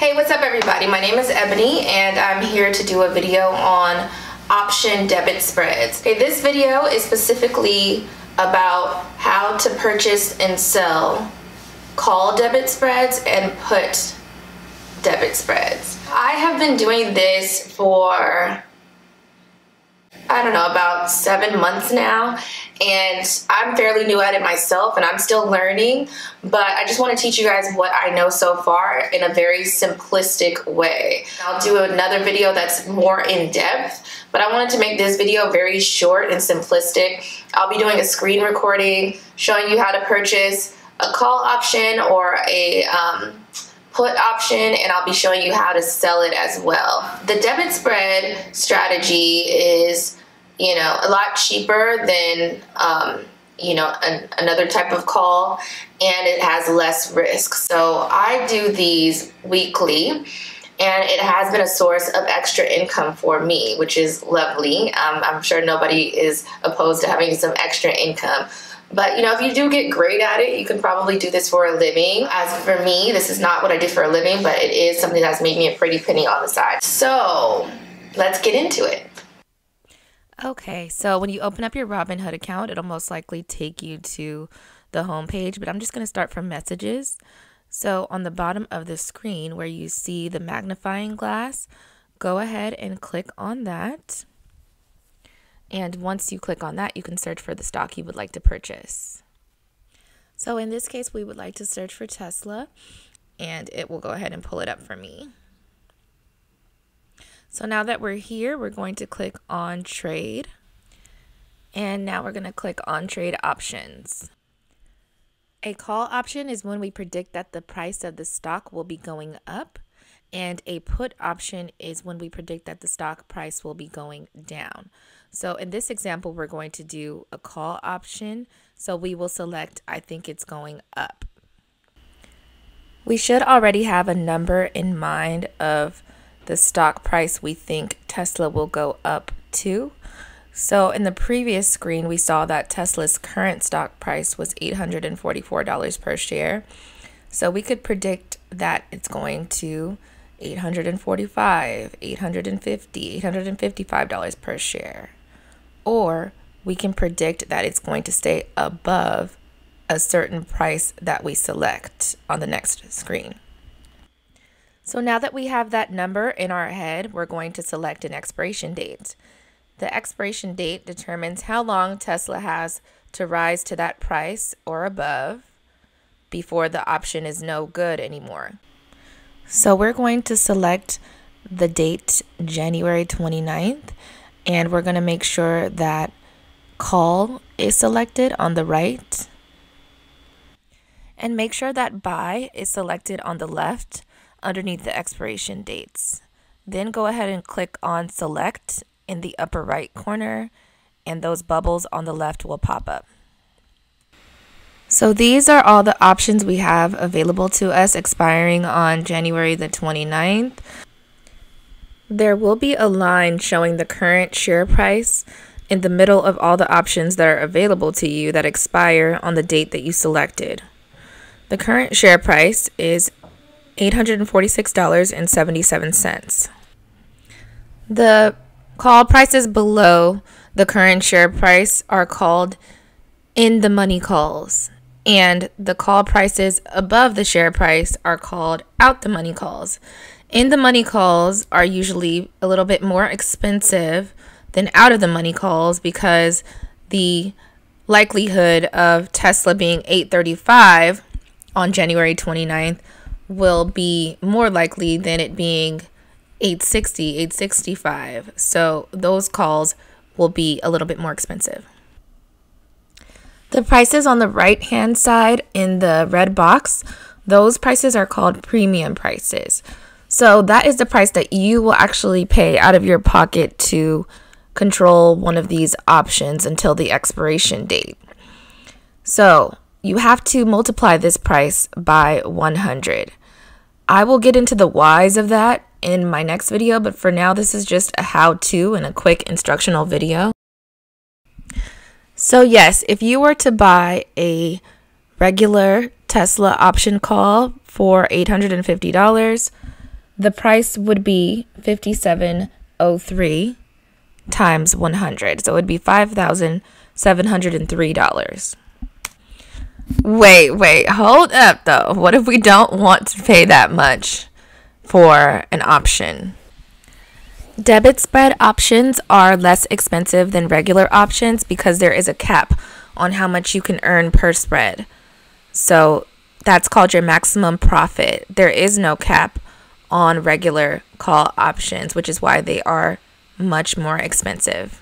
Hey, what's up everybody? My name is Ebony and I'm here to do a video on option debit spreads. Okay, this video is specifically about how to purchase and sell call debit spreads and put debit spreads. I have been doing this for I don't know, about seven months now. And I'm fairly new at it myself and I'm still learning. But I just want to teach you guys what I know so far in a very simplistic way. I'll do another video that's more in depth. But I wanted to make this video very short and simplistic. I'll be doing a screen recording showing you how to purchase a call option or a um, put option and I'll be showing you how to sell it as well. The debit spread strategy is you know, a lot cheaper than, um, you know, an, another type of call and it has less risk. So I do these weekly and it has been a source of extra income for me, which is lovely. Um, I'm sure nobody is opposed to having some extra income. But you know, if you do get great at it, you can probably do this for a living. As for me, this is not what I do for a living, but it is something that's made me a pretty penny on the side. So let's get into it. Okay, so when you open up your Robinhood account, it'll most likely take you to the home page, but I'm just going to start from messages. So on the bottom of the screen where you see the magnifying glass, go ahead and click on that. And once you click on that, you can search for the stock you would like to purchase. So in this case, we would like to search for Tesla and it will go ahead and pull it up for me. So now that we're here, we're going to click on trade. And now we're going to click on trade options. A call option is when we predict that the price of the stock will be going up. And a put option is when we predict that the stock price will be going down. So in this example, we're going to do a call option. So we will select, I think it's going up. We should already have a number in mind of the stock price we think Tesla will go up to. So in the previous screen, we saw that Tesla's current stock price was $844 per share. So we could predict that it's going to 845, 850, $855 per share. Or we can predict that it's going to stay above a certain price that we select on the next screen. So now that we have that number in our head, we're going to select an expiration date. The expiration date determines how long Tesla has to rise to that price or above before the option is no good anymore. So we're going to select the date January 29th and we're going to make sure that call is selected on the right and make sure that buy is selected on the left underneath the expiration dates. Then go ahead and click on select in the upper right corner and those bubbles on the left will pop up. So these are all the options we have available to us expiring on January the 29th. There will be a line showing the current share price in the middle of all the options that are available to you that expire on the date that you selected. The current share price is $846.77. The call prices below the current share price are called in the money calls, and the call prices above the share price are called out the money calls. In the money calls are usually a little bit more expensive than out of the money calls because the likelihood of Tesla being 835 on January 29th will be more likely than it being 860, 865. So those calls will be a little bit more expensive. The prices on the right hand side in the red box, those prices are called premium prices. So that is the price that you will actually pay out of your pocket to control one of these options until the expiration date. So you have to multiply this price by 100. I will get into the whys of that in my next video, but for now, this is just a how to and a quick instructional video. So, yes, if you were to buy a regular Tesla option call for $850, the price would be 5703 times 100. So it would be $5,703. Wait, wait, hold up though. What if we don't want to pay that much for an option? Debit spread options are less expensive than regular options because there is a cap on how much you can earn per spread. So that's called your maximum profit. There is no cap on regular call options, which is why they are much more expensive.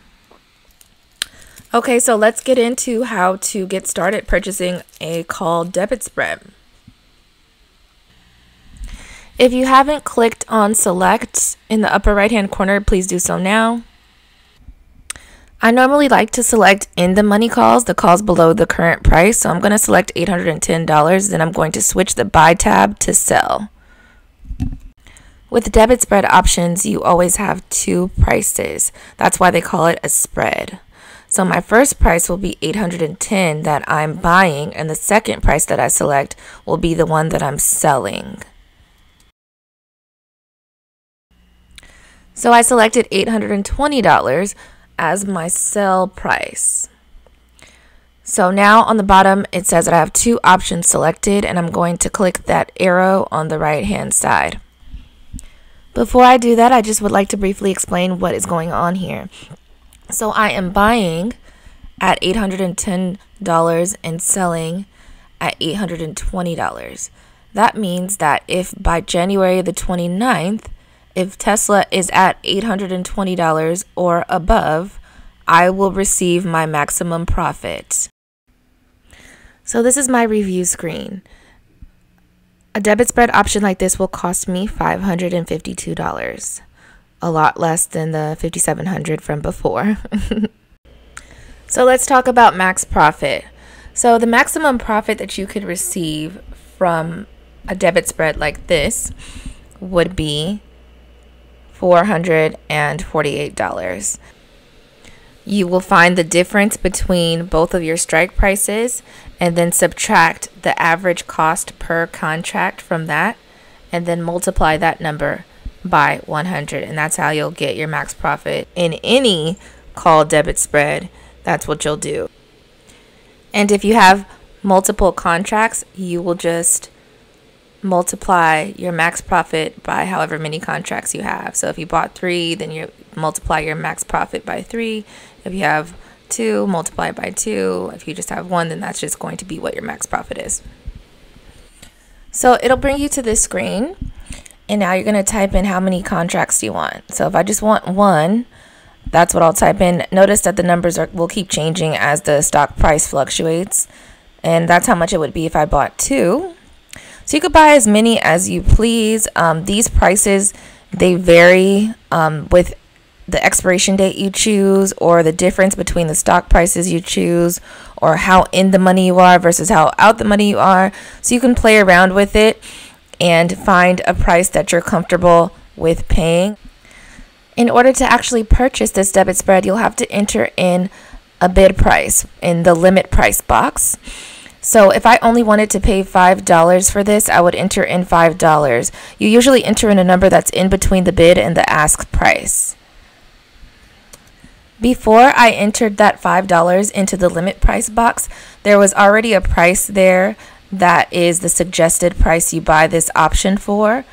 Okay, so let's get into how to get started purchasing a call debit spread. If you haven't clicked on select in the upper right hand corner, please do so now. I normally like to select in the money calls, the calls below the current price. So I'm going to select $810. Then I'm going to switch the buy tab to sell. With debit spread options, you always have two prices. That's why they call it a spread. So my first price will be 810 that I'm buying and the second price that I select will be the one that I'm selling. So I selected $820 as my sell price. So now on the bottom, it says that I have two options selected and I'm going to click that arrow on the right hand side. Before I do that, I just would like to briefly explain what is going on here. So I am buying at $810 and selling at $820. That means that if by January the 29th, if Tesla is at $820 or above, I will receive my maximum profit. So this is my review screen. A debit spread option like this will cost me $552, a lot less than the 5700 from before. so let's talk about max profit. So the maximum profit that you could receive from a debit spread like this would be $448 you will find the difference between both of your strike prices and then subtract the average cost per contract from that and then multiply that number by 100 and that's how you'll get your max profit in any call debit spread. That's what you'll do. And if you have multiple contracts you will just multiply your max profit by however many contracts you have. So if you bought three, then you multiply your max profit by three. If you have two, multiply by two. If you just have one, then that's just going to be what your max profit is. So it'll bring you to this screen. And now you're going to type in how many contracts you want. So if I just want one, that's what I'll type in. Notice that the numbers are, will keep changing as the stock price fluctuates. And that's how much it would be if I bought two. So you could buy as many as you please. Um, these prices, they vary um, with the expiration date you choose or the difference between the stock prices you choose or how in the money you are versus how out the money you are. So you can play around with it and find a price that you're comfortable with paying. In order to actually purchase this debit spread, you'll have to enter in a bid price in the limit price box. So if I only wanted to pay $5 for this, I would enter in $5. You usually enter in a number that's in between the bid and the ask price. Before I entered that $5 into the limit price box, there was already a price there that is the suggested price you buy this option for.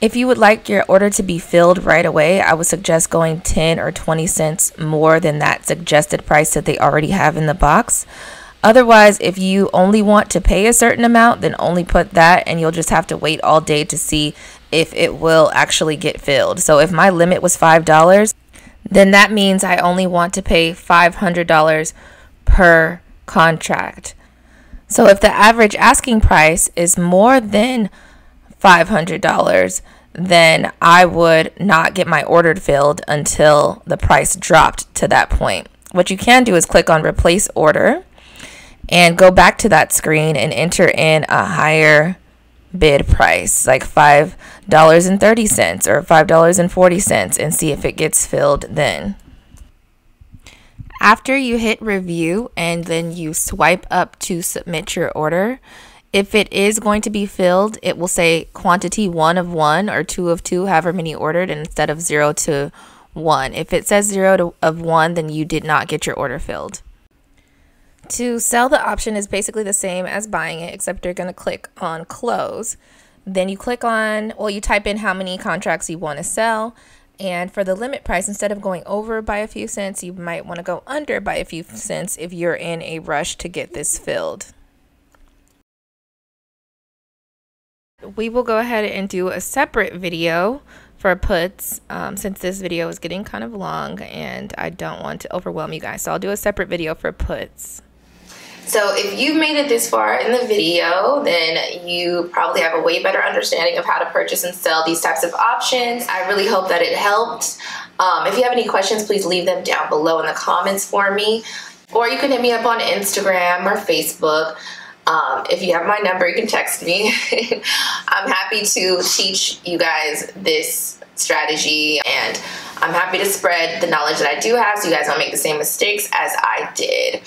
If you would like your order to be filled right away, I would suggest going 10 or 20 cents more than that suggested price that they already have in the box. Otherwise, if you only want to pay a certain amount, then only put that and you'll just have to wait all day to see if it will actually get filled. So if my limit was $5, then that means I only want to pay $500 per contract. So if the average asking price is more than $500, then I would not get my order filled until the price dropped to that point. What you can do is click on replace order and go back to that screen and enter in a higher bid price, like $5.30 or $5.40, and see if it gets filled then. After you hit review and then you swipe up to submit your order, If it is going to be filled, it will say quantity one of one or two of two, however many ordered, instead of zero to one. If it says zero to, of one, then you did not get your order filled. To sell the option is basically the same as buying it, except you're going to click on close. Then you click on, well, you type in how many contracts you want to sell. And for the limit price, instead of going over by a few cents, you might want to go under by a few cents if you're in a rush to get this filled. We will go ahead and do a separate video for puts um, since this video is getting kind of long and I don't want to overwhelm you guys. So I'll do a separate video for puts. So if you've made it this far in the video, then you probably have a way better understanding of how to purchase and sell these types of options. I really hope that it helped. Um, if you have any questions, please leave them down below in the comments for me. Or you can hit me up on Instagram or Facebook. Um, if you have my number, you can text me. I'm happy to teach you guys this strategy and I'm happy to spread the knowledge that I do have so you guys don't make the same mistakes as I did.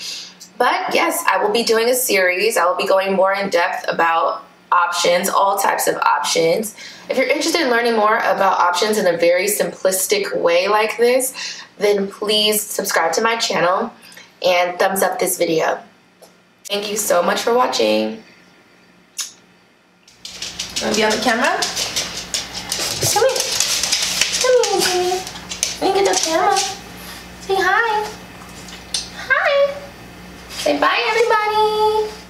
But yes, I will be doing a series. I will be going more in depth about options, all types of options. If you're interested in learning more about options in a very simplistic way like this, then please subscribe to my channel and thumbs up this video. Thank you so much for watching. Wanna be on the camera? Come here. Come here, Let me get the camera. Say hi. Say bye, everybody.